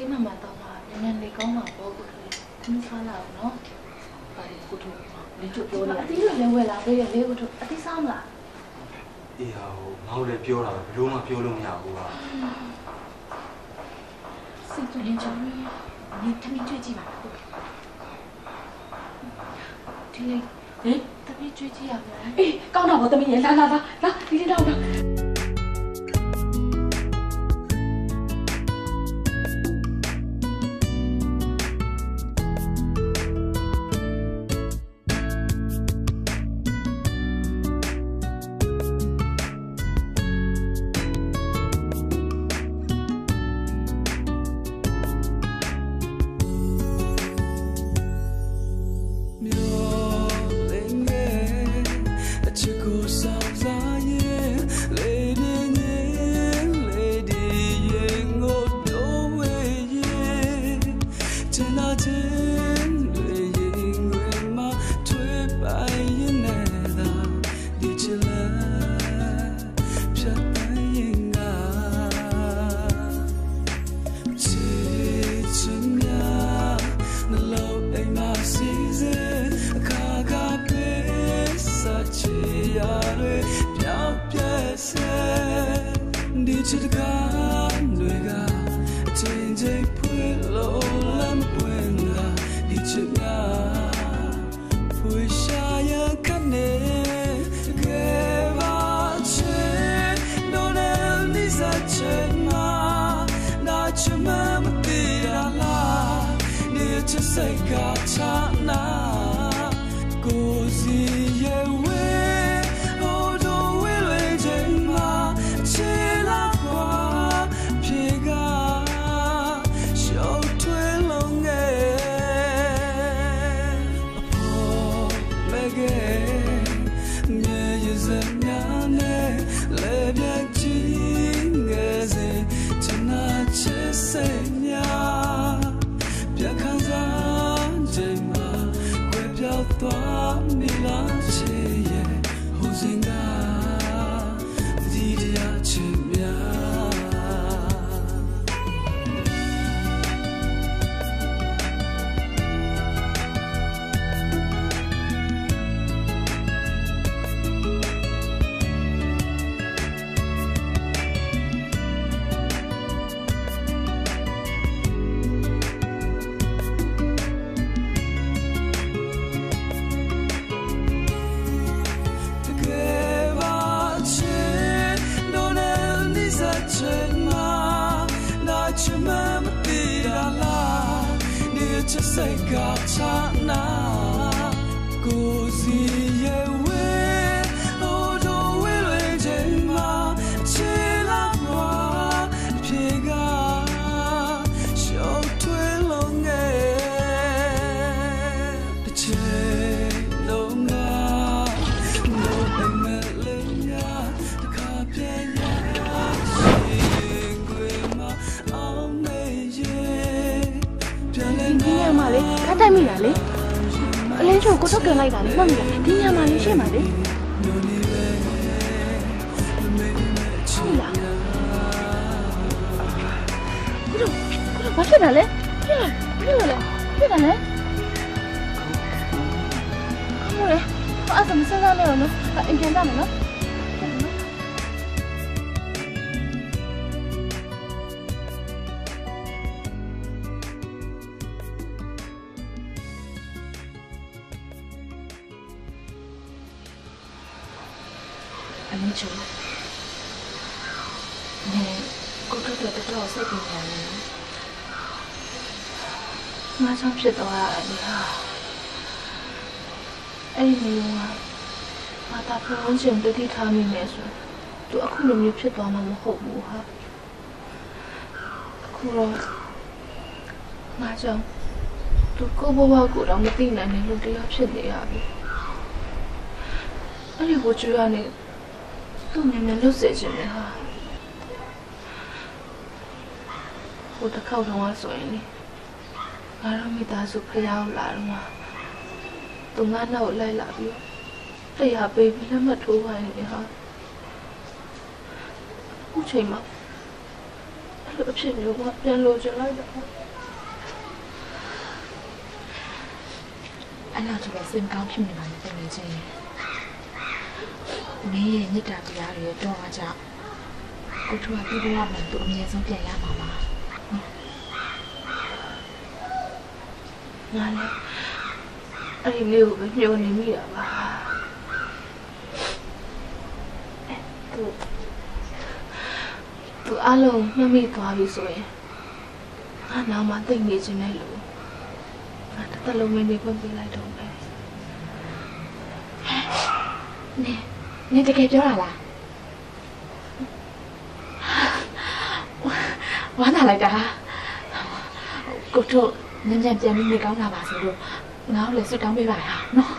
ဆေးမမှတော့မှနည်းနည်းလေးကောင်းမှာပေါ့ကိုထွေးသင်းစားလာအောင်နော်ပါလေကိုထွေးလင်းချုပ်ပြောနေအတီးတွေလည်းဝယ်လာပေးရလေကိုထွေးအတီးစားမလားအေးဟာဟိုငါ့ကိုလည်းပြောတာပဲဘယ်လို့မှပြောလို့မရဘူးဟာစိတ်တူရင်ချောင်းနေနေတမီးတွေ့ကြည့်ပါကိုဒီလေဟင်တမီးတွေ့ကြည့်ရမလားအေးကောင်းတာပေါ့တမီးရေလာလာလာလာဒီ ချစ်တကားတွေကအချင်းချင်းဖွင့်လို့လမ်းပွင့်လာဒီချစ်များဖွင့်ရှာရခနဲ့ကဲပါချစ်တော့လည်းဒီစားချင်မှာနာချမမတေရာလာနေချစိတ်ကချနာ ချစ်စိတ်များပြခံစားချိန်မှာကွယ်ပြောက်သွားမိလား နေချစ်စိတ်က အလင်းချိုကိုတော့ကန်လိုက်တာလေမှတ်မိလားဒီညမှာလေရှင်းပါလေဟုတ်လားကိုတော့ကိုတော့ဘာဖြစ်တာလဲဖြစ်လာဖြစ်လာလဲဖြစ်လာလဲဟုတ်လေအဲ့ဒါမစမ်းစားနဲ့တော့နော်အင်ပြန်ကြမယ်နော် အမချိုနေကိုတို့တော့တော်စိတ်ပြင်းတယ်မဆန်းဖြစ်သွားတယ်ဟာအဲ့ဒီနေကမတာဖုန်းရှင်တတိထားမိနေဆိုသူအခုလိုမျိုးဖြစ်သွားမှာမဟုတ်ဘူးဟာအခုတော့မကြောင်သူကိုဘဘကိုတော့မသိနိုင်တဲ့လူတယောက်ဖြစ်နေရပြီအဲ့ဒီကိုကျွေးရနေ သူ့မြန်မြန်လွတ်စေချင်တယ်ဟာဟိုတစ်ခေါက်တော့ဆိုရင်လေငါတို့မိသားစုဖျားကိုလာတော့သူငါနောက်လိုက်လာပြီးတရားပေးပြီးလက်မှတ်ထိုးခိုင်းနေဟာအခုချိန်မှာအဲ့အဖြစ်မျိုးကပြန်လို့ချင်လိုက်တာအဲ့လောက်ကြီးပဲစိတ်မကောင်းဖြစ်နေပါနဲ့တမီးချင်း မင်းရဲ့မြစ်တာတရားတွေတော့အားကြောင့်ကိုထွားပြပြရမယ်သူအမြဲဆုံးပြန်ရမှာပါငါလည်းအဲ့ဒီလေးကိုပဲမျှော်နေမိတာပါသူသူအလုံးမှတ်မိသွားပြီဆိုရင်ငါနောက်မှသိနေခြင်းနဲ့လို့ငါတစ်သက်လုံးမနေခွင့်ပေးလိုက်တော့မယ်နင် နင်တကယ်ပြောတာလားဝမ်းသာလိုက်တာကိုတို့ညံ့ညံ့ပြန်ပြီးနေကောင်းလာပါဆိုလို့ငါ့ကိုလည်းဆွတောင်းပေးပါရအောင်နော်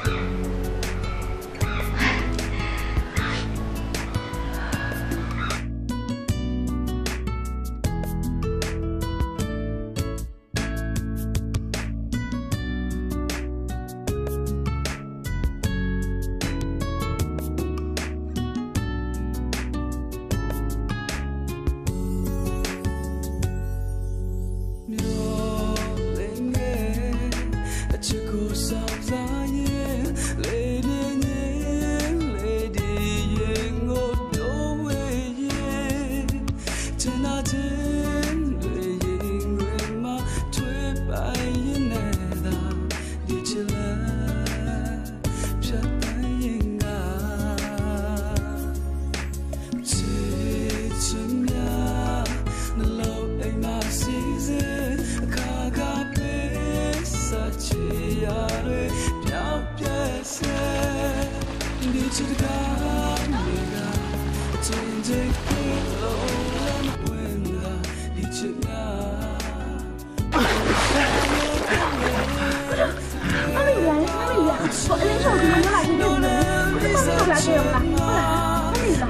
我难受，我哪天肚子疼，我都受不了这种了。过来，我累了。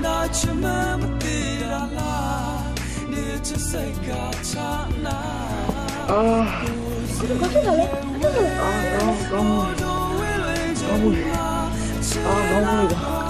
啊，我我睡着了，睡着了。啊，刚，刚，刚，刚无力，啊，刚无力的。